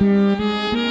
Música